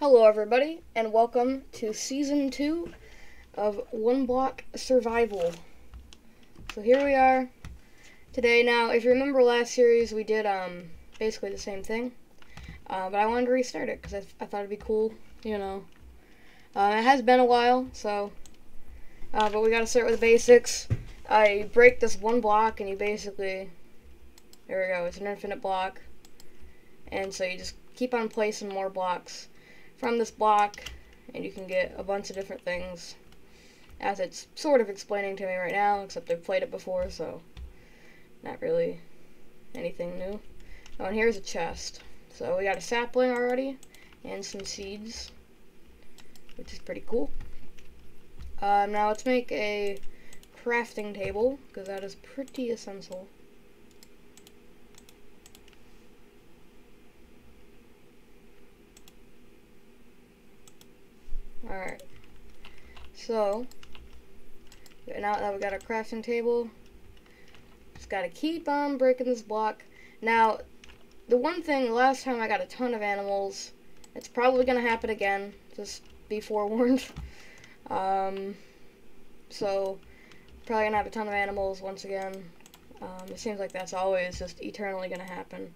Hello, everybody, and welcome to season two of One Block Survival. So here we are today. Now, if you remember last series, we did um basically the same thing, uh, but I wanted to restart it because I, I thought it'd be cool, you know. Uh, it has been a while, so uh, but we got to start with the basics. I break this one block, and you basically there we go. It's an infinite block, and so you just keep on placing more blocks from this block and you can get a bunch of different things as it's sort of explaining to me right now except I've played it before so not really anything new. Oh and here's a chest. So we got a sapling already and some seeds which is pretty cool. Um, now let's make a crafting table because that is pretty essential Alright. So, now that we got our crafting table, just gotta keep on breaking this block. Now, the one thing, last time I got a ton of animals, it's probably gonna happen again, just be forewarned. um, so, probably gonna have a ton of animals once again. Um, it seems like that's always just eternally gonna happen.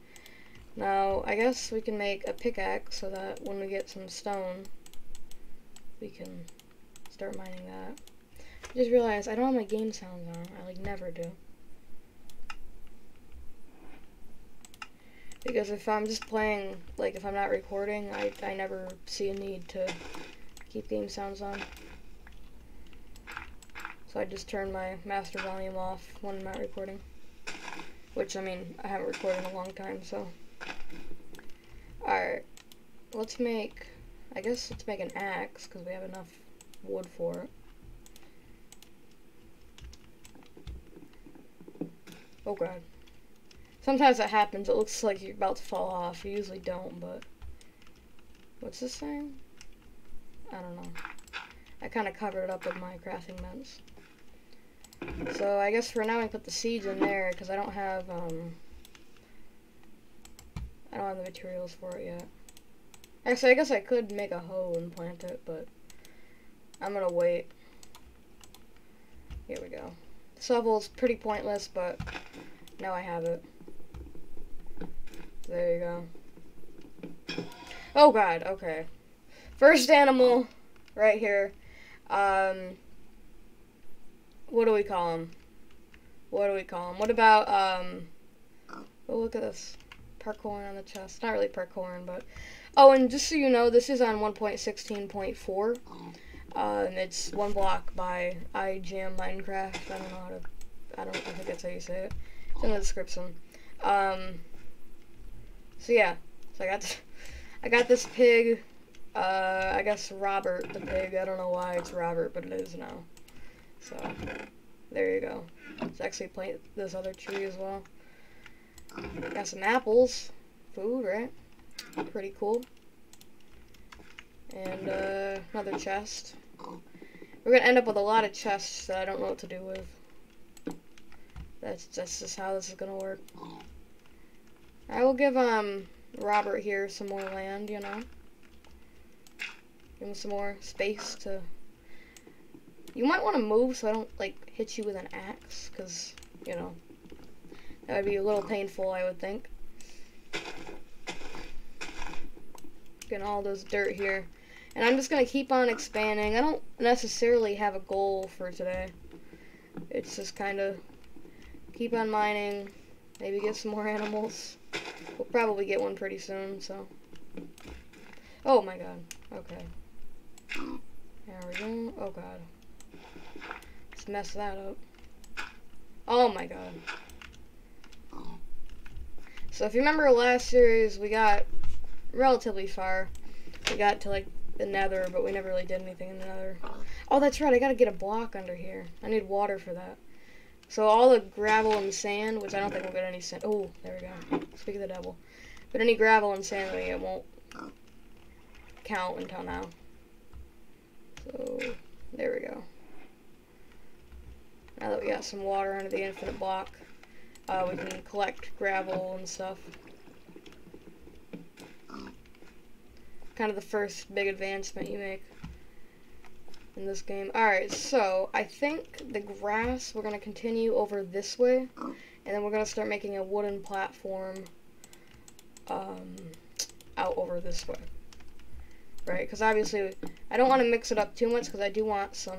Now, I guess we can make a pickaxe so that when we get some stone, we can start mining that. I just realized I don't have my game sounds on. I like never do. Because if I'm just playing, like if I'm not recording, I, I never see a need to keep game sounds on. So I just turn my master volume off when I'm not recording. Which, I mean, I haven't recorded in a long time, so. Alright. Let's make I guess let's make an axe, because we have enough wood for it. Oh god. Sometimes that happens. It looks like you're about to fall off. You usually don't, but... What's this saying? I don't know. I kind of covered it up with my crafting mints. So I guess for now I put the seeds in there, because I don't have, um... I don't have the materials for it yet. Actually, I guess I could make a hoe and plant it, but I'm gonna wait. Here we go. Shovel's pretty pointless, but now I have it. There you go. Oh god, okay. First animal, right here. Um, what do we call him? What do we call him? What about, um, oh, look at this. Parkour on the chest. Not really parkour, but Oh, and just so you know, this is on 1.16.4. Uh, and it's one block by iJam Minecraft. I don't know how to. I don't. I think that's how you say it. It's in the description. Um. So yeah. So I got. This, I got this pig. Uh, I guess Robert the pig. I don't know why it's Robert, but it is now. So there you go. Let's actually plant this other tree as well. Got some apples. Food, right? Pretty cool. And uh, another chest. We're gonna end up with a lot of chests that I don't know what to do with. That's that's just how this is gonna work. I will give um Robert here some more land, you know. Give him some more space to. You might want to move so I don't like hit you with an axe, cause you know that would be a little painful, I would think. Getting all this dirt here. And I'm just going to keep on expanding. I don't necessarily have a goal for today. It's just kind of keep on mining. Maybe get some more animals. We'll probably get one pretty soon, so. Oh my god. Okay. There we go. Oh god. Let's mess that up. Oh my god. So if you remember last series, we got relatively far. We got to like the nether, but we never really did anything in the nether. Oh, that's right, I gotta get a block under here. I need water for that. So all the gravel and sand, which I don't think we'll get any sand. Oh, there we go. Speak of the devil. But any gravel and sand we get won't count until now. So, there we go. Now that we got some water under the infinite block, uh, we can collect gravel and stuff. Kind of the first big advancement you make in this game. Alright, so I think the grass we're going to continue over this way. And then we're going to start making a wooden platform um, out over this way. Right, because obviously I don't want to mix it up too much because I do want some,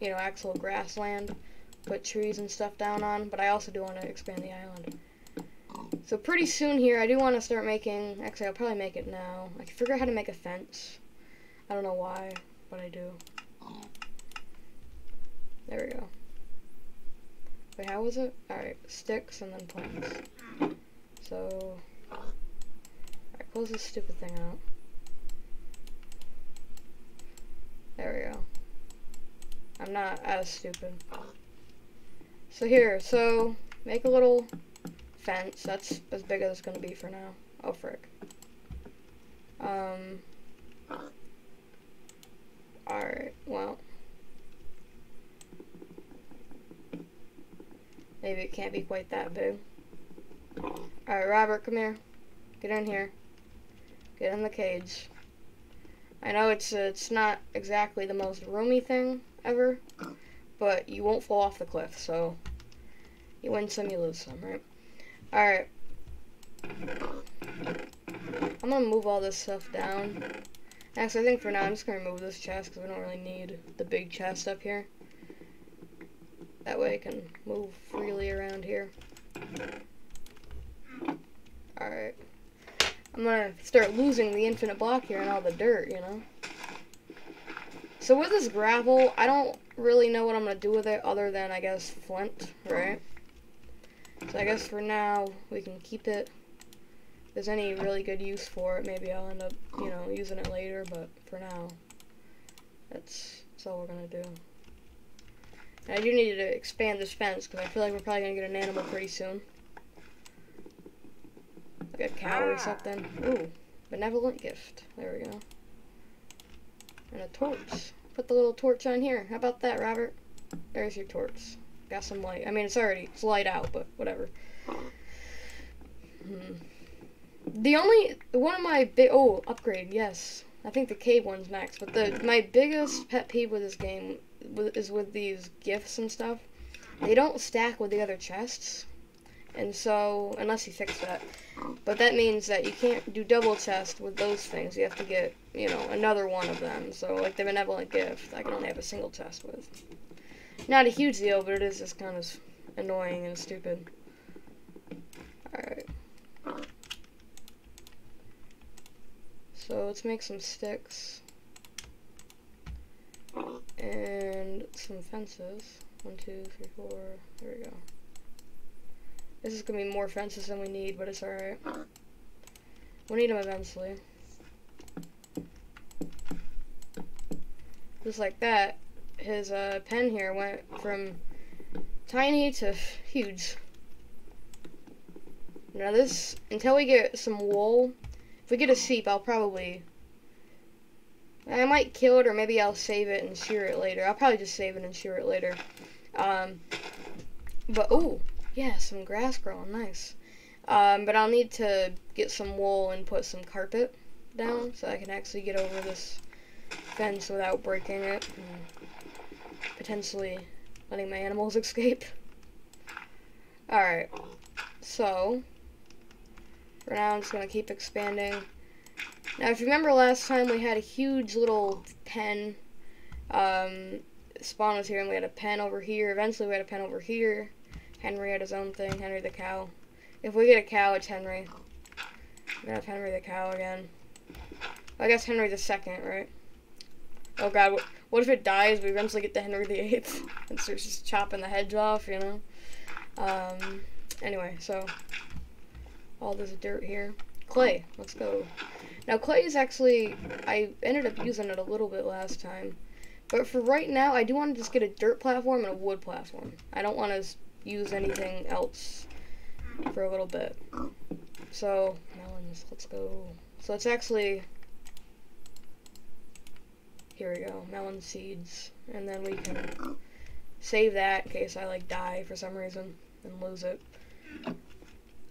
you know, actual grassland, put trees and stuff down on, but I also do want to expand the island. So pretty soon here, I do want to start making, actually I'll probably make it now. I can figure out how to make a fence. I don't know why, but I do. There we go. Wait, how was it? Alright, sticks and then planks. So, alright, close this stupid thing out. There we go. I'm not as stupid. So here, so, make a little fence. That's as big as it's gonna be for now. Oh, frick. Um, alright, well. Maybe it can't be quite that big. Alright, Robert, come here. Get in here. Get in the cage. I know it's uh, it's not exactly the most roomy thing ever, but you won't fall off the cliff, so you win some, you lose some, right? Alright. I'm gonna move all this stuff down. Actually, I think for now I'm just gonna remove this chest because we don't really need the big chest up here. That way I can move freely around here. Alright. I'm gonna start losing the infinite block here and all the dirt, you know? So with this gravel, I don't really know what I'm gonna do with it other than, I guess, flint, right? So I guess for now, we can keep it. If there's any really good use for it, maybe I'll end up, you know, using it later, but for now, that's, that's all we're gonna do. I do need to expand this fence because I feel like we're probably going to get an animal pretty soon. Like a cow or ah. something. Ooh, benevolent gift. There we go. And a torch. Put the little torch on here. How about that, Robert? There's your torch. Got some light. I mean, it's already, it's light out, but whatever. Hmm. The only, one of my big, oh, upgrade, yes. I think the cave one's next, but the my biggest pet peeve with this game is with these gifts and stuff. They don't stack with the other chests. And so, unless you fix that. But that means that you can't do double chest with those things. You have to get, you know, another one of them. So, like the benevolent gift, I can only have a single chest with. Not a huge deal, but it is just kind of annoying and stupid. Alright. So, let's make some sticks and some fences. One, two, three, four. There we go. This is gonna be more fences than we need, but it's alright. We'll need them eventually. Just like that, his uh, pen here went from tiny to huge. Now this, until we get some wool, if we get a sheep, I'll probably I might kill it, or maybe I'll save it and shear it later. I'll probably just save it and shear it later. Um, but, oh, yeah, some grass growing, nice. Um, but I'll need to get some wool and put some carpet down so I can actually get over this fence without breaking it and potentially letting my animals escape. Alright, so, for now I'm just going to keep expanding. Now, if you remember last time, we had a huge little pen. Um, Spawn was here, and we had a pen over here. Eventually, we had a pen over here. Henry had his own thing, Henry the cow. If we get a cow, it's Henry. We're gonna have Henry the cow again. I guess Henry the second, right? Oh god, what, if it dies, we eventually get to Henry eighth, and starts just chopping the heads off, you know? Um, anyway, so, all this dirt here. Clay, let's go. Now clay is actually, I ended up using it a little bit last time. But for right now, I do want to just get a dirt platform and a wood platform. I don't want to use anything else for a little bit. So, melons, let's go. So it's actually, here we go, melon seeds. And then we can save that in case I like die for some reason and lose it.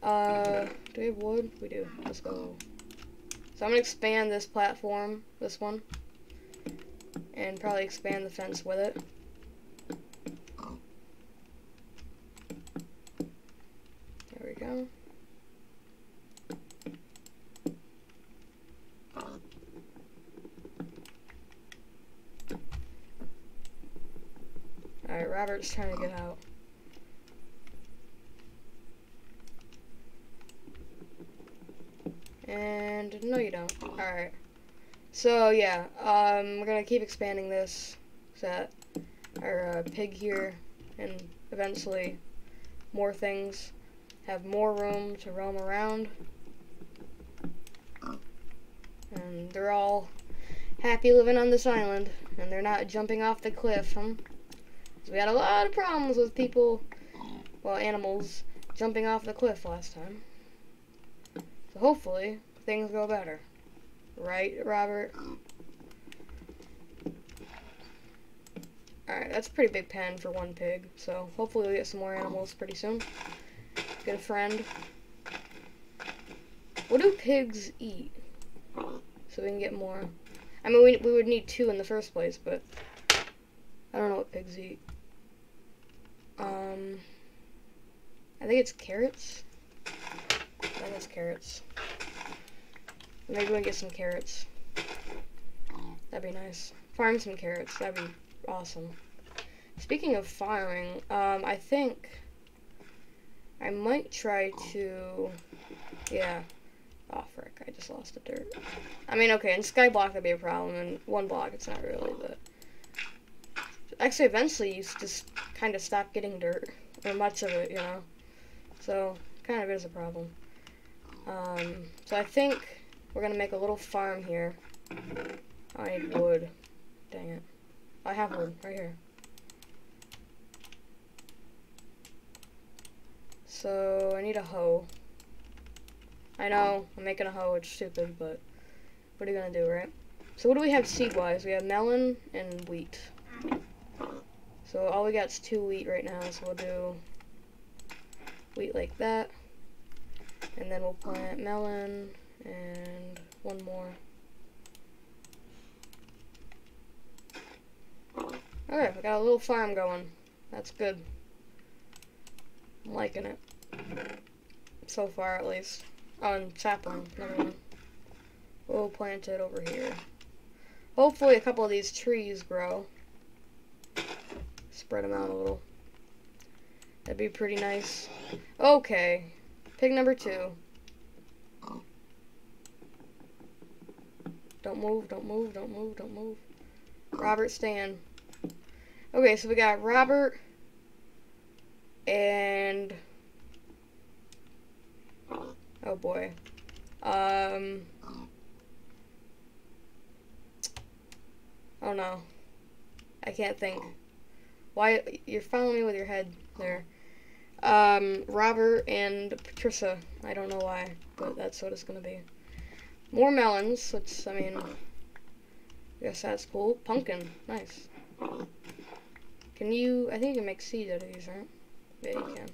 Uh, do we have wood? We do. Let's go. So I'm going to expand this platform, this one, and probably expand the fence with it. There we go. Robert's trying to get out. And no you don't. Alright. So yeah, um, we're gonna keep expanding this. Set our uh, pig here and eventually more things. Have more room to roam around. And they're all happy living on this island. And they're not jumping off the cliff, huh? We had a lot of problems with people, well, animals, jumping off the cliff last time. So hopefully, things go better. Right, Robert? Alright, that's a pretty big pen for one pig, so hopefully we get some more animals pretty soon. Get a friend. What do pigs eat? So we can get more. I mean, we, we would need two in the first place, but I don't know what pigs eat. Um, I think it's carrots. I think it's carrots. Maybe we get some carrots. That'd be nice. Farm some carrots. That'd be awesome. Speaking of farming, um, I think I might try to, yeah. Oh, frick, I just lost the dirt. I mean, okay, in Skyblock that'd be a problem, in one block it's not really, but... Actually, eventually you just kind of stop getting dirt, or much of it, you know? So, kind of is a problem. Um, so I think we're gonna make a little farm here. I need wood. Dang it. I have wood, right here. So, I need a hoe. I know, I'm making a hoe, it's stupid, but what are you gonna do, right? So what do we have seed-wise? We have melon and wheat. So all we got is two wheat right now, so we'll do wheat like that. And then we'll plant melon and one more. Okay, we got a little farm going. That's good. I'm liking it. So far, at least. Oh, sapling, another one. We'll plant it over here. Hopefully a couple of these trees grow. Spread them out a little. That'd be pretty nice. Okay. Pig number two. Don't move, don't move, don't move, don't move. Robert Stan. Okay, so we got Robert and oh boy. Um Oh no. I can't think. Why you're following me with your head there. Um Robert and Patricia. I don't know why, but that's what it's gonna be. More melons, which I mean guess that's cool. Pumpkin, nice. Can you I think you can make seeds out of these, right? Yeah you can.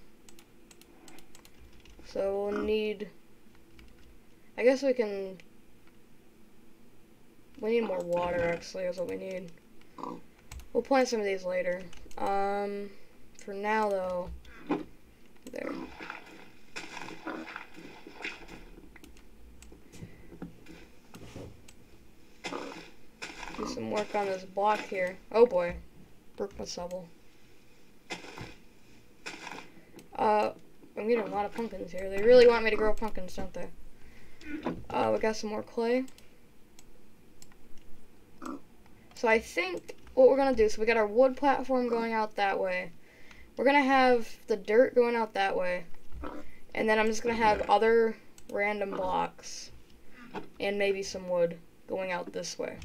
So we'll need I guess we can we need more water, actually, is what we need. We'll plant some of these later. Um, for now, though, there. Do some work on this block here. Oh boy, broke my shovel. Uh, I'm getting a lot of pumpkins here. They really want me to grow pumpkins, don't they? Uh, we got some more clay. So I think what we're going to do, so we got our wood platform going out that way. We're going to have the dirt going out that way. And then I'm just going to have other random blocks and maybe some wood going out this way.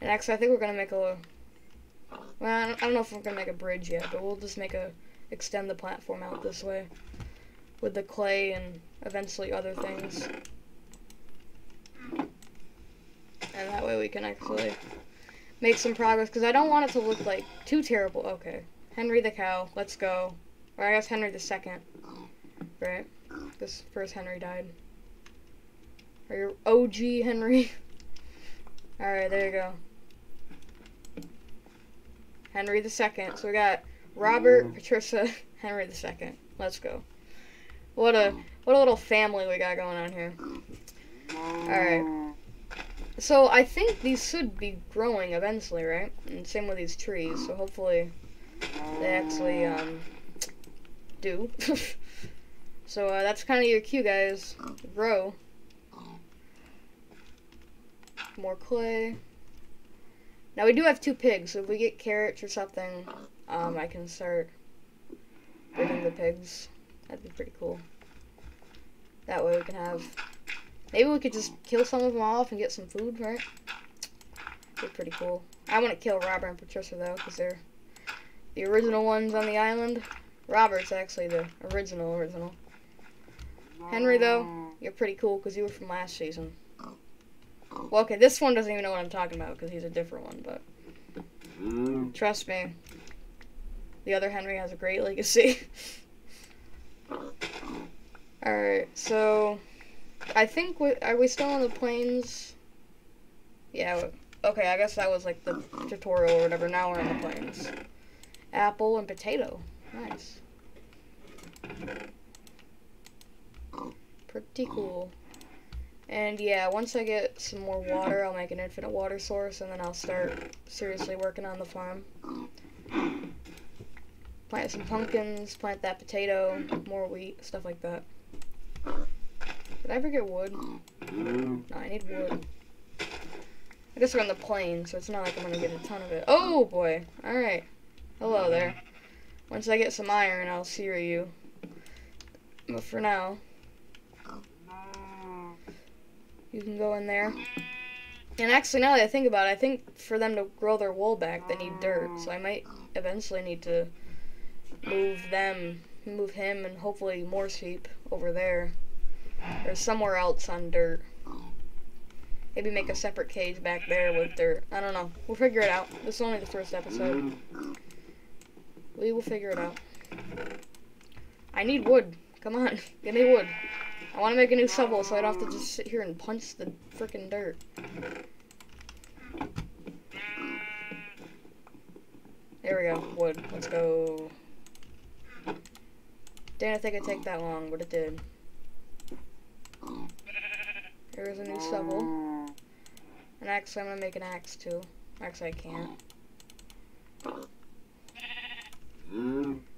And actually, I think we're going to make a... Well, I don't know if we're going to make a bridge yet, but we'll just make a... extend the platform out this way with the clay and eventually other things. And that way we can actually make some progress because I don't want it to look like too terrible. Okay, Henry the cow, let's go. Or I guess Henry the second, right? This first Henry died. Or your OG Henry. Alright, there you go. Henry the second. So we got Robert, mm-hmm. Patricia, Henry the second. Let's go. What a what a little family we got going on here. Alright. So I think these should be growing eventually, right? And same with these trees. So hopefully they actually um, do. so uh, that's kind of your cue, guys. Grow. More clay. Now we do have two pigs, so if we get carrots or something, um, I can start breeding the pigs. That'd be pretty cool. That way we can have Maybe we could just kill some of them off and get some food, right? Be pretty cool. I want to kill Robert and Patricia, though, because they're the original ones on the island. Robert's actually the original original. Henry, though, you're pretty cool because you were from last season. Well, okay, this one doesn't even know what I'm talking about because he's a different one, but mm-hmm. trust me, the other Henry has a great legacy. Alright, so I think we are we still on the plains? Yeah. Okay, I guess that was like the tutorial or whatever. Now we're on the plains. Apple and potato. Nice. Pretty cool. And yeah, once I get some more water, I'll make an infinite water source, and then I'll start seriously working on the farm. Plant some pumpkins, plant that potato, more wheat, stuff like that. Did I ever get wood? Mm-hmm. No, I need wood. I guess we're on the plane, so it's not like I'm gonna get a ton of it. Oh boy! Alright. Hello there. Once I get some iron, I'll see you. But for now, you can go in there. And actually, now that I think about it, I think for them to grow their wool back, they need dirt. So I might eventually need to move them, move him, and hopefully more sheep over there. Or somewhere else on dirt. Maybe make a separate cage back there with dirt. I don't know. We'll figure it out. This is only the first episode. We will figure it out. I need wood. Come on. Give me wood. I want to make a new shovel so I don't have to just sit here and punch the freaking dirt. There we go. Wood. Let's go. Didn't think it'd take that long, but it did. There's a new shovel. An axe, I'm gonna make an axe too. Actually, I can't.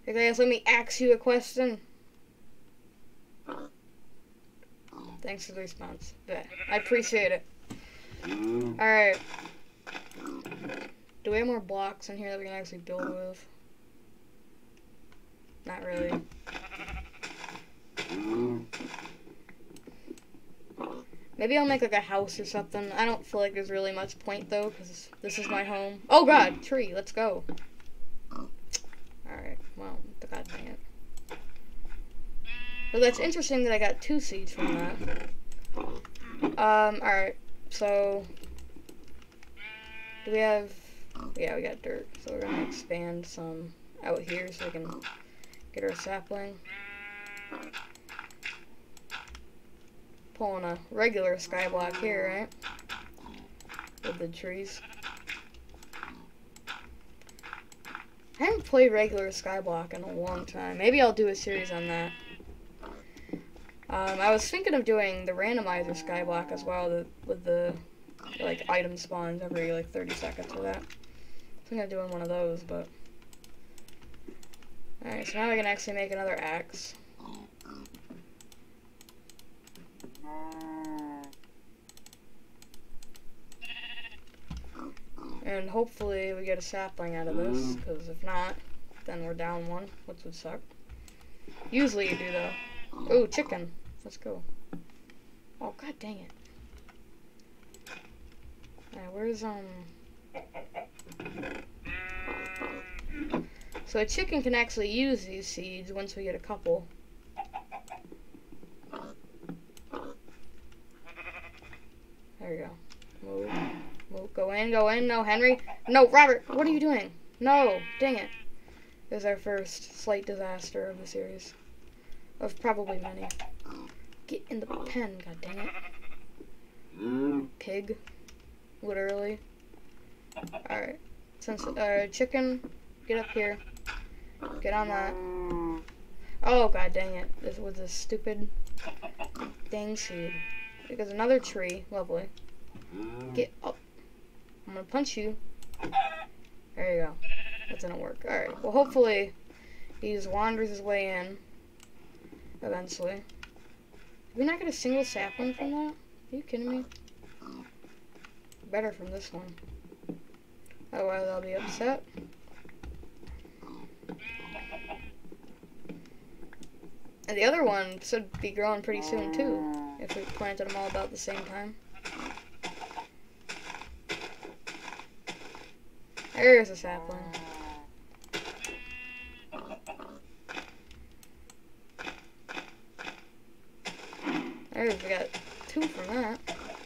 Guys, let me ask you a question. Thanks for the response. Yeah, I appreciate it. Alright. Do we have more blocks in here that we can actually build with? Not really. Maybe I'll make like a house or something. I don't feel like there's really much point though, because this is my home. Oh god, tree, let's go. Alright, well, god dang it. So that's interesting that I got two seeds from that. Um, alright, so... Do we have... Yeah, we got dirt, so we're gonna expand some out here so we can get our sapling pulling a regular skyblock here, right? With the trees. I haven't played regular skyblock in a long time. Maybe I'll do a series on that. Um, I was thinking of doing the randomizer skyblock as well, the, with the like item spawns every like 30 seconds or that. I think I'm doing one of those, but. Alright, so now we can actually make another axe. And hopefully we get a sapling out of this, because if not, then we're down one, which would suck. Usually you do though. Ooh, chicken. Let's go. Oh, god dang it. Alright, where's, um... So a chicken can actually use these seeds once we get a couple. There we go. Move. Move. Go in. Go in. No, Henry. No, Robert. What are you doing? No. Dang it. This is our first slight disaster of the series. Of probably many. Get in the pen. God dang it. pig, literally. Alright, since, uh, chicken, get up here, get on that. Oh, god dang it, this was a stupid dang seed. Because another tree, lovely. Get up. I'm gonna punch you. There you go. That didn't work. Alright, well hopefully he just wanders his way in. Eventually. Did we not get a single sapling from that? Are you kidding me? Better from this one. Otherwise I'll be upset. And the other one should be growing pretty soon too, if we planted them all about the same time. There's a sapling. There's, we got two from that.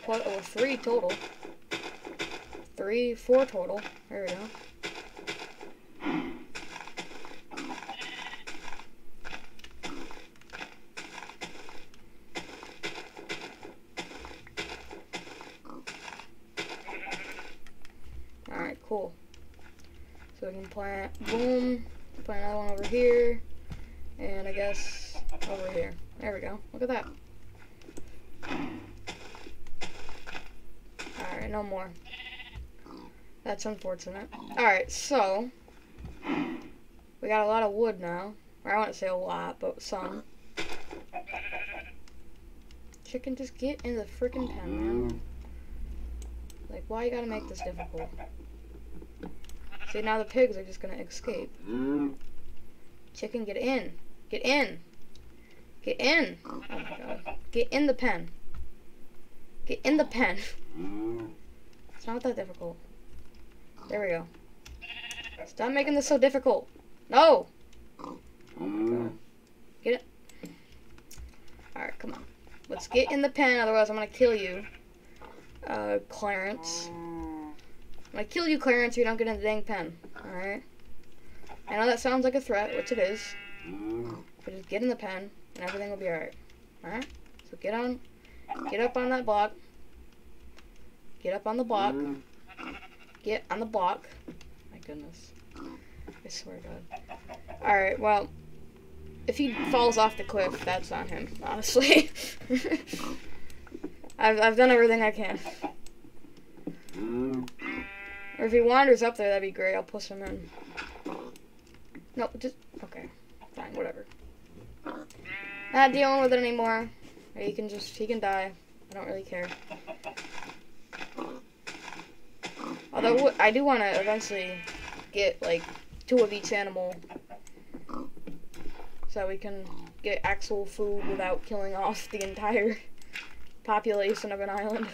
What, oh, three total. Three, four total. There we go. Alright, cool. So we can plant, boom, plant another one over here, and I guess over here. There we go. Look at that. Alright, no more. That's unfortunate. Alright, so, we got a lot of wood now. Or I wouldn't say a lot, but some. Chicken, just get in the freaking pen, man. Like, why you gotta make this difficult? See, now the pigs are just gonna escape. Chicken, get in. Get in. Get in. Oh my god. Get in the pen. Get in the pen. It's not that difficult. There we go. Stop making this so difficult. No! Oh my god. Get it. Alright, come on. Let's get in the pen, otherwise I'm gonna kill you. Uh, Clarence. I'm gonna kill you, Clarence, if you don't get in the dang pen. Alright? I know that sounds like a threat, which it is. Mm. But just get in the pen, and everything will be alright. Alright? So get on, get up on that block. Get up on the block. Mm. Get on the block. My goodness. I swear to God. Alright, well, if he falls off the cliff, that's on him, honestly. I've, I've done everything I can. Mm. Or if he wanders up there, that'd be great. I'll push him in. No, just, okay. Fine, whatever. Not dealing with it anymore. He can just, he can die. I don't really care. Although, I do want to eventually get, like, two of each animal. So we can get actual food without killing off the entire population of an island.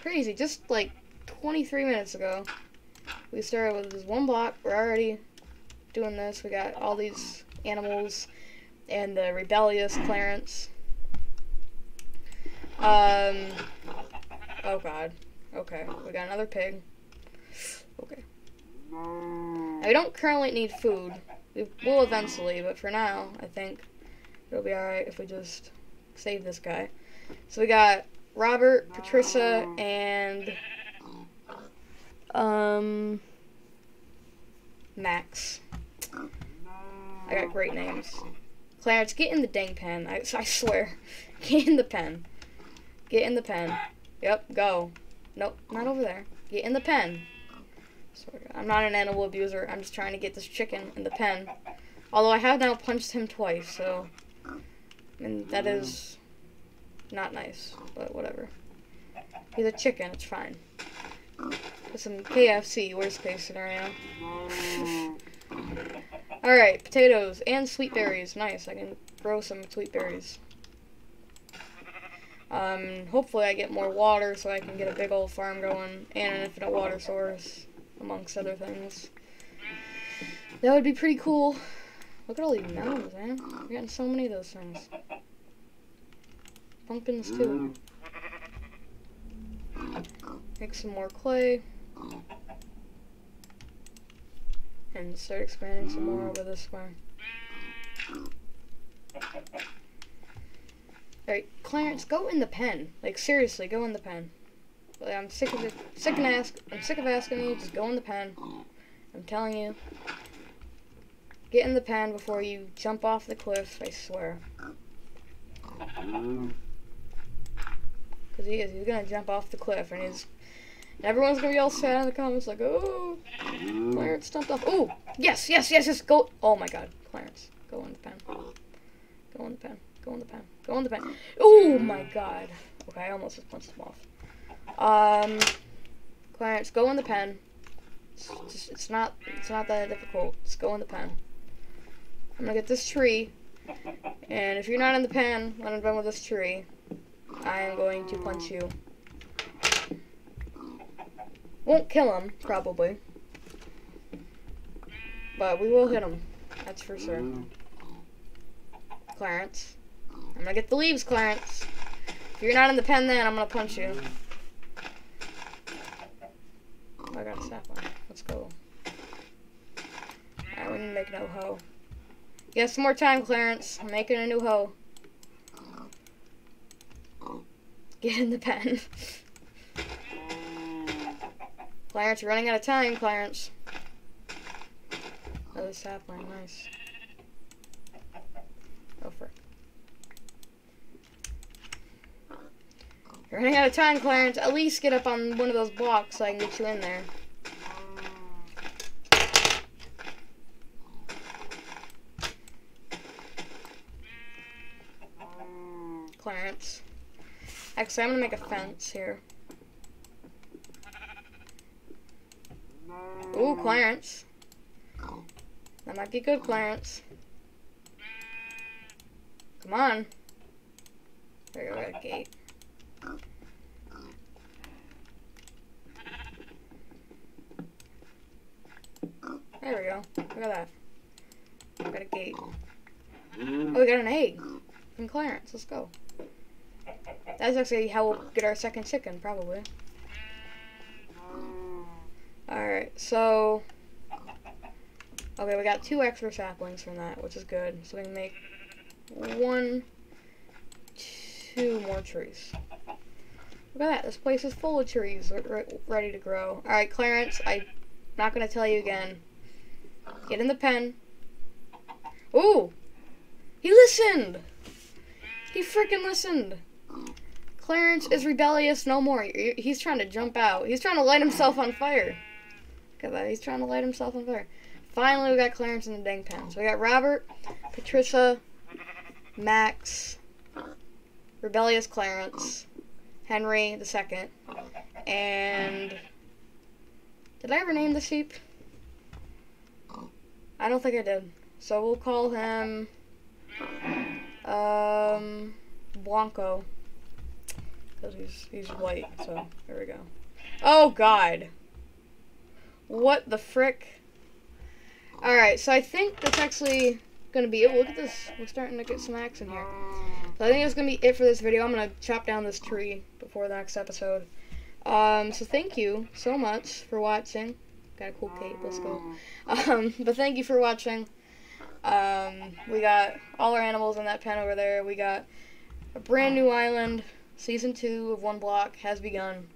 Crazy, just like 23 minutes ago, we started with this one block. We're already doing this. We got all these animals and the rebellious Clarence. Um, oh god. Okay, we got another pig. Okay. Now, we don't currently need food. We will eventually, but for now, I think it'll be alright if we just save this guy. So we got Robert, Patricia, and um Max. I got great names. Clarence, get in the dang pen. I, I swear. Get in the pen. Get in the pen. Yep, go. Nope, not over there. Get in the pen. I'm not an animal abuser. I'm just trying to get this chicken in the pen. Although I have now punched him twice, so... And that is not nice, but whatever. He's a chicken, it's fine. With some KFC, worst case scenario. Alright, potatoes and sweet berries. Nice, I can grow some sweet berries. Um, hopefully I get more water so I can get a big old farm going and an infinite water source, amongst other things. That would be pretty cool. Look at all these melons, man. We're getting so many of those things. Pumpkins, too. Make some more clay. And start expanding some more over this way. Alright, Clarence, go in the pen. Like seriously, go in the pen. Like, I'm sick of it. Sick and ask. I'm sick of asking you. Just go in the pen. I'm telling you. Get in the pen before you jump off the cliff. I swear. Mm. Because he is. He's gonna jump off the cliff, and he's. Everyone's gonna be all sad in the comments, like, "Oh, Clarence jumped off." Oh, yes, yes, yes, yes. Go. Oh my God, Clarence, go in the pen. Go in the pen. Go in the pen. Go in the pen. Oh my God. Okay, I almost just punched him off. Um, Clarence, go in the pen. It's, just, it's not. It's not that difficult. Just go in the pen. I'm gonna get this tree, and if you're not in the pen when I'm done with this tree, I am going to punch you. Won't kill him, probably. But we will hit him. That's for sure. Clarence. I'm gonna get the leaves, Clarence. If you're not in the pen then, I'm gonna punch you. I got a sapling. Let's go. Alright, we need to make no hoe. You have some more time, Clarence. I'm making a new hoe. Get in the pen. Clarence, you're running out of time, Clarence. Oh, the sapling, nice. Oh, frick. You're running out of time, Clarence. At least get up on one of those blocks so I can get you in there. Clarence. Actually, I'm gonna make a fence here. Ooh, Clarence. That might be good, Clarence. Come on. There you go, gate. There we go. Look at that. We got a gate. Mm-hmm. Oh, we got an egg from Clarence. Let's go. That's actually how we'll get our second chicken, probably. Alright, so... Okay, we got two extra saplings from that, which is good. So we can make one, two more trees. Look at that, this place is full of trees ready to grow. Alright, Clarence, I'm not going to tell you again. Get in the pen. Ooh! He listened! He freaking listened! Clarence is rebellious no more. He's trying to jump out. He's trying to light himself on fire. At that. He's trying to light himself on fire. Finally, we got Clarence in the dang pen. So we got Robert, Patricia, Max, Rebellious Clarence, Henry the second, and did I ever name the sheep? I don't think I did. So we'll call him um, Blanco. Because he's, he's white, so there we go. Oh, God. What the frick? Alright, so I think that's actually going to be it. Look at this. We're starting to get some action here. So I think that's going to be it for this video. I'm going to chop down this tree before the next episode. Um, so thank you so much for watching. Got a cool cape. Let's go. Um, but thank you for watching. Um, we got all our animals in that pen over there. We got a brand new island. Season 2 of One Block has begun.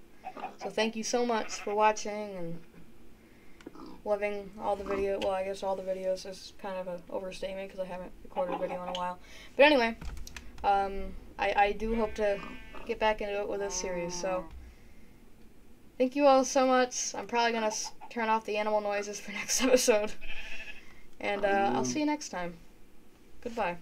So thank you so much for watching and loving all the video. Well, I guess all the videos is kind of an overstatement because I haven't recorded a video in a while. But anyway, um, I, I do hope to get back into it with this series. So thank you all so much. I'm probably going to turn off the animal noises for next episode. And uh, I'll see you next time. Goodbye.